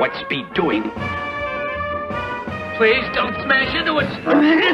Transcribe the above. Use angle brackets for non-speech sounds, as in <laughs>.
What's Speed doing? Please don't smash into us. <laughs>